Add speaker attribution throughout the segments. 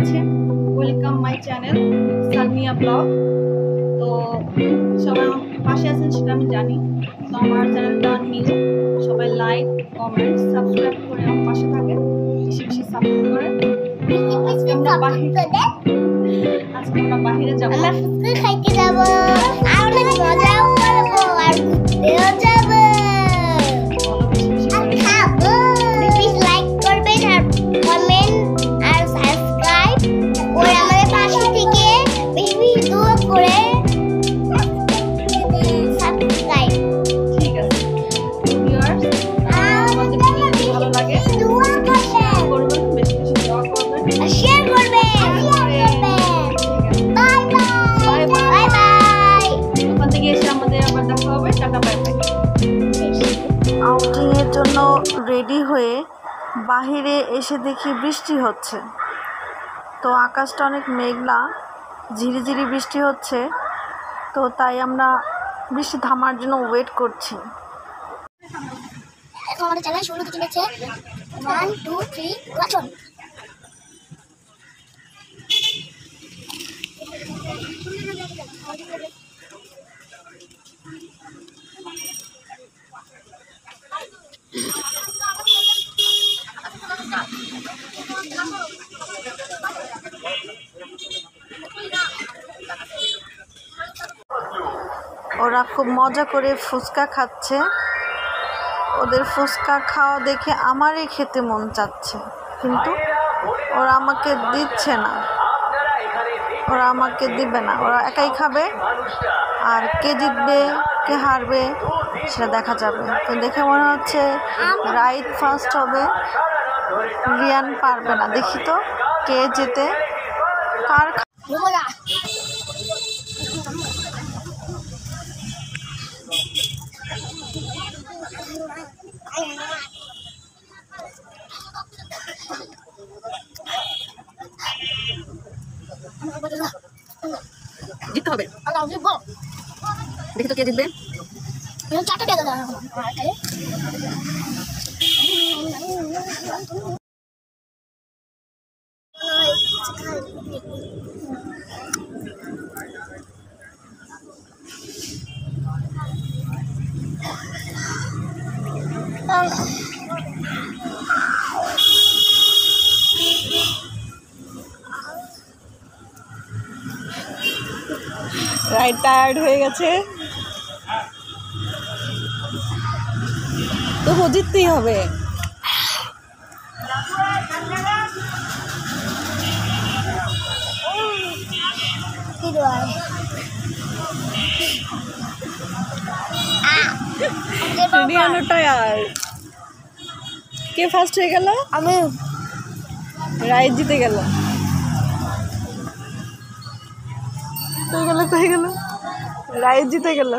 Speaker 1: আছেন? Welcome my channel Sania blog তো সবাই পাশে আছেন সেটা আমি জানি। তো আমার চ্যানেলটা নিউ সবাই লাইক কমেন্ট সাবস্ক্রাইব করে আমার পাশে করেন আজকে আমরা বাহিরে বাহিরে যাব।
Speaker 2: খাইতে যাব। আর মজাও করব আর
Speaker 3: রেডি হয়ে বাহিরে এসে দেখি বৃষ্টি হচ্ছে। তো আকাশটা অনেক মেঘলা, ঝিরিঝিরি বৃষ্টি হচ্ছে। তো তাই আমরা বৃষ্টি থামার জন্য ওয়েট করছি।
Speaker 2: আমাদের চ্যানেল শুরু থেকে ওয়ান টু থ্রি
Speaker 3: ওরা খুব মজা করে ফুচকা খাচ্ছে। ওদের ফুচকা খাওয়া দেখে আমারই খেতে মন চাচ্ছে, কিন্তু ওরা আমাকে দিচ্ছে না। ওরা আমাকে দিবে না। ওরা একাই খাবে, আর কে জিতবে, কে হারবে, সেটা দেখা যাবে। তো দেখে মনে হচ্ছে রাইট ফার্স্ট হবে। রিয়ান পারবে না। দেখি তো কে জেতে, কার
Speaker 1: জিততে হবে। দেখি তো কে জিতবে।
Speaker 2: চারটা দাও
Speaker 3: টায়ার্ড হয়ে গেছে। তবু জিততেই হবে।
Speaker 2: কি দেওয়া
Speaker 3: রিয়ানো টায়ার কে ফার্স্ট হয়ে গেল?
Speaker 2: আমি।
Speaker 3: রাইড জিতে গেল। হয়ে গেল হয়ে গেল। রাইট জিতে গেল।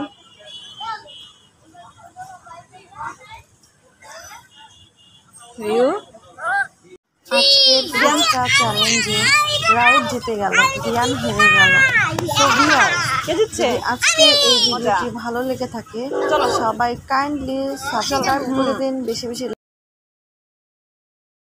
Speaker 3: রিউ প্রিয়াঙ্কা চ্যালেঞ্জে রাইট জিতে গেল রিয়ান হেরে গেল। আজকে এই ভিডিওটি ভালো লেগে থাকে সবাই কাইন্ডলি সাবস্ক্রাইব করে দিন বেশি বেশি